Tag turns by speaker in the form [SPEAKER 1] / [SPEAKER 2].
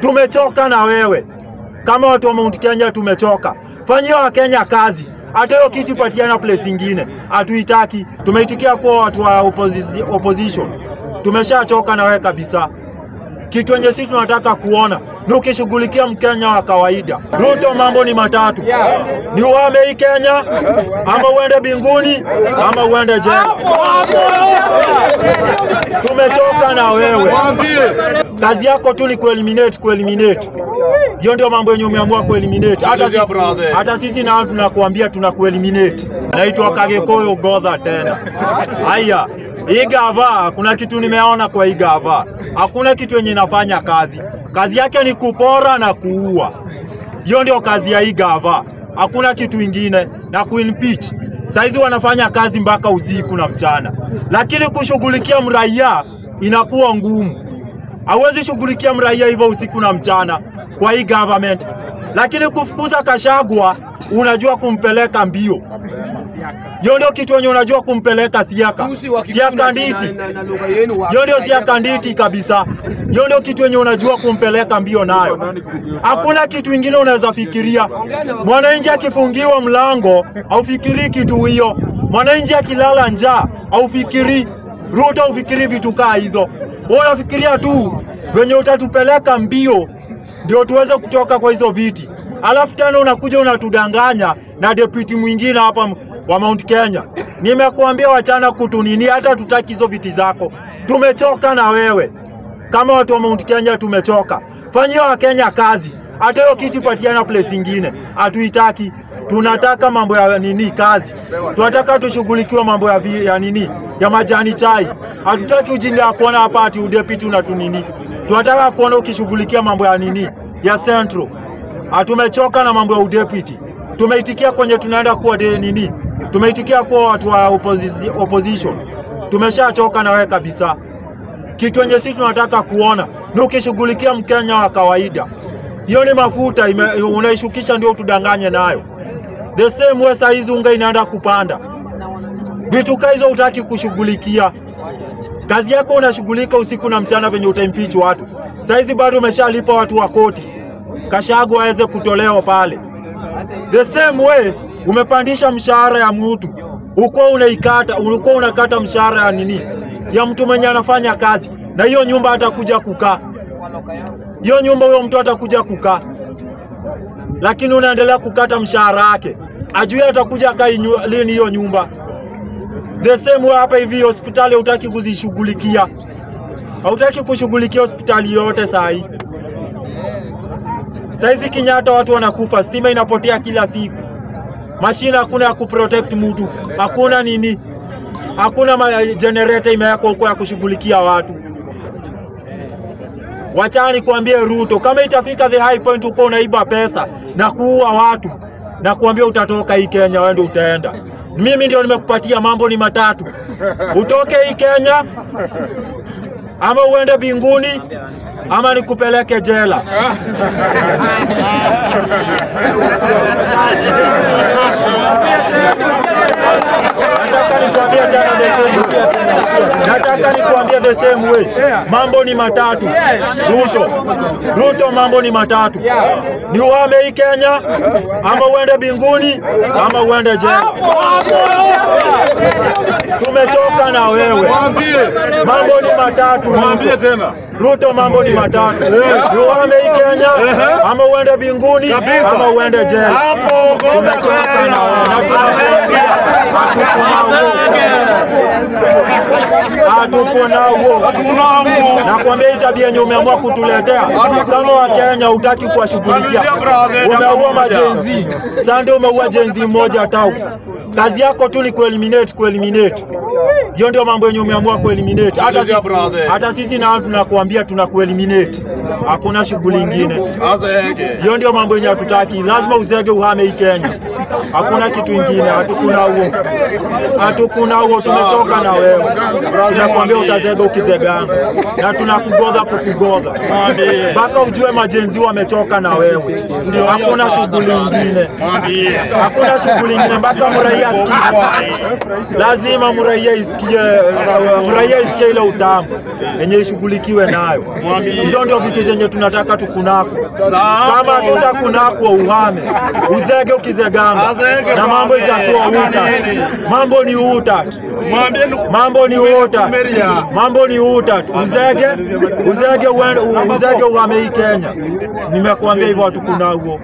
[SPEAKER 1] Tumechoka na wewe kama watu wa Mount Kenya, tumechoka. Fanyia Wakenya kazi, hata hiyo kiti patiana place ingine, hatuitaki. Tumeitikia kuwa watu wa opposi opposition, tumeshachoka na wewe kabisa. Kitu yenye sisi tunataka kuona ni ukishughulikia Mkenya wa kawaida. Ruto, mambo ni matatu, ni uhame hii Kenya ama uende binguni ama uende jela. Tumechoka na wewe, kazi yako tu ni kueliminate, kueliminate. Hiyo ndio mambo yenye umeamua kueliminate. Hata sisi, hata sisi nao tunakuambia tunakueliminate. Naitwa Kagekoyo Godha tena. Haya, hii gava, kuna kitu nimeona kwa hii gava, hakuna kitu yenye inafanya kazi. Kazi yake ni kupora na kuua. Hiyo ndio kazi ya hii gava, hakuna kitu ingine na kuimpeach. Saizi wanafanya kazi mpaka usiku na mchana, lakini kushughulikia mraia inakuwa ngumu. Hauwezi shughulikia mraia hivyo usiku na mchana kwa hii government, lakini kufukuza Kashagwa unajua kumpeleka mbio. Hiyo ndio kitu wenye unajua kumpeleka Siaka. Siaka nditi. Hiyo ndio Siaka nditi kabisa. Hiyo ndio kitu wenye unajua kumpeleka mbio nayo. Hakuna kitu ingine unaweza fikiria. Mwananchi akifungiwa mlango haufikirii kitu hiyo. Mwananchi akilala njaa haufikirii. Ruto ufikiri vitu kaa hizo. Wewe unafikiria tu venye utatupeleka mbio ndio tuweze kutoka kwa hizo viti, alafu tena unakuja unatudanganya na deputy mwingine hapa wa Mount Kenya. Nimekuambia wachana kutunini, hata tutaki hizo viti zako. Tumechoka na wewe kama watu wa Mount Kenya, tumechoka. Fanyia Wakenya kazi, hata hiyo kiti patiana place ingine, hatuitaki. Tunataka mambo ya nini kazi, tunataka tushughulikiwe mambo ya, ya nini ya majani chai. Hatutaki ujinga ya kuona hapa ati udepiti unatunini. Tunataka kuona ukishughulikia mambo ya nini ya Central. Hatumechoka na mambo ya udepiti. Tumeitikia kwenye tunaenda kuwa de nini, tumeitikia kuwa watu wa opposi opposition. Tumeshachoka na wewe kabisa. Kitu yenye sisi tunataka kuona ni ukishughulikia Mkenya wa kawaida. Hiyo ni mafuta unaishukisha ndio tudanganye nayo. The same way saa hizi unga inaenda kupanda, vitu kaa hizo utaki kushughulikia. Kazi yako unashughulika usiku na mchana venye utaimpeach watu. Saa hizi bado umeshalipa watu wa koti, Kashago aweze kutolewa pale. The same way umepandisha mshahara ya mtu, uko unaikata, ulikuwa unakata mshahara ya nini? Ya mtu mwenye anafanya kazi, na hiyo nyumba atakuja kukaa, hiyo nyumba huyo mtu atakuja kukaa, lakini unaendelea kukata mshahara wake, ajui atakuja akai lini hiyo nyumba. The same way hapa hivi hospitali hutaki kuzishughulikia, hautaki kushughulikia hospitali yote saa hii. Saizi Kenyatta watu wanakufa, stima inapotea kila siku, mashine hakuna ya kuprotect mtu, hakuna nini, hakuna generator imewekwa huko ya kushughulikia watu. Wachani kuambie Ruto, kama itafika the high point uko unaiba pesa na kuua watu na kuambia utatoka hii Kenya, wewe ndio utaenda. Mimi ndio nimekupatia, mambo ni matatu, utoke hii Kenya ama uende binguni ama nikupeleke jela. Nataka nikwambie tena. Nataka nikuambia the same way. Mambo ni matatu. Ruto. Ruto mambo ni matatu. Ni uhame hii Kenya ama uende binguni ama uende jela. Tumechoka na wewe. Mambo ni matatu.
[SPEAKER 2] Mwambie tena.
[SPEAKER 1] Ruto mambo ni matatu. Ni uhame hii Kenya ama uende binguni ama uende jela.
[SPEAKER 2] Hapo
[SPEAKER 1] Tumechoka na wewe. Na tunakuambia hatuko na huo. Nakwambia hii tabia yenye umeamua kutuletea kama Wakenya, hutaki kuwashughulikia. Umeua majenzi sande, umeua jenzi mmoja tau. Kazi yako tu ni kueliminate, kueliminate. Hiyo ndio mambo yenye umeamua kueliminate. Hata sisi, hata sisi nao tunakuambia tunakueliminate, hakuna shughuli ingine. Hiyo ndio mambo yenye hatutaki. Lazima uzege uhame hii Kenya. Hakuna kitu ingine, hatukuna huo, hatukuna huo, tumechoka na wewe. Tunakwambia utazega ukizeganga, na tunakugodha kukugodha mpaka ujue majenzi wamechoka na wewe. Hakuna shughuli ingine, hakuna shughuli ingine mpaka mraia asikie, lazima mraia isikie, mraia isikie ile utamu yenye ishughulikiwe nayo. Hizo ndio vitu zenye tunataka tukunako. Kama tutakunako uhame, uzege ukizeganga, na mambo itakuwa. Mambo ni uta, mambo ni utat mambo ni uta. Uzege, uzege, uzege uhame hii Kenya. Nimekuambia hivyo, hatukunao huo.